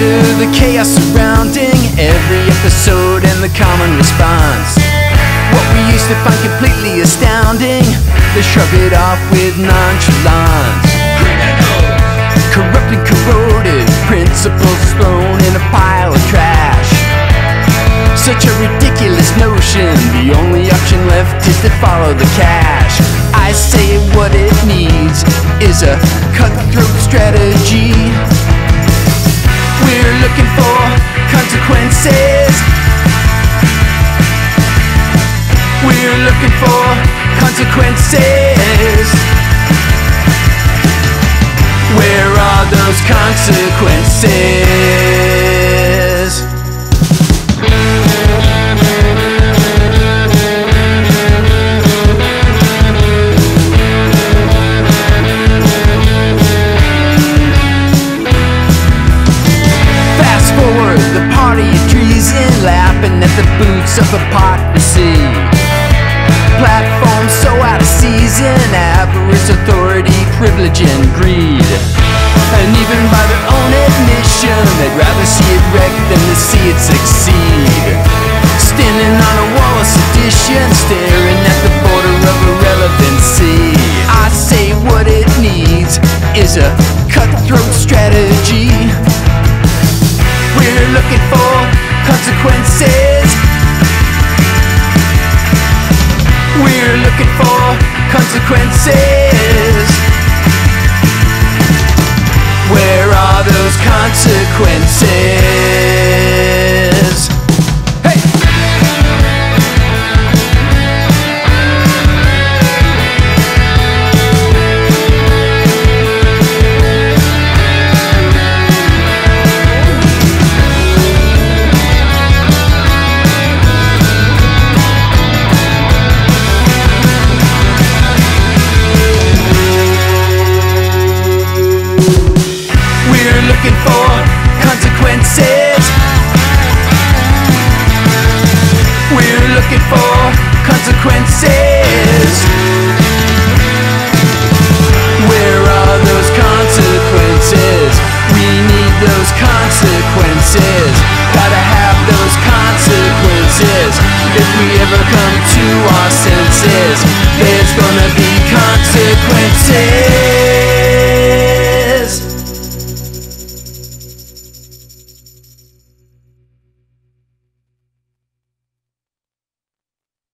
the chaos surrounding every episode and the common response. What we used to find completely astounding, they shrug it off with nonchalance. Corrupt and corroded, principles thrown in a pile of trash. Such a ridiculous notion, the only option left is to follow the cash. I say what it needs is a cutthroat strategy. Consequences? Fast forward, the party of treason, laughing at the boots of hypocrisy. Platform so out of season, avarice, authority, privilege, and greed. See it wreck than to see it succeed. Standing on a wall of sedition, staring at the border of irrelevancy. I say what it needs is a cutthroat strategy. We're looking for consequences. We're looking for consequences. Where are those consequences? Consequences. We're looking for consequences. Where are those consequences? We need those consequences. Gotta have those consequences. If we ever come to our senses, there's gonna be consequences.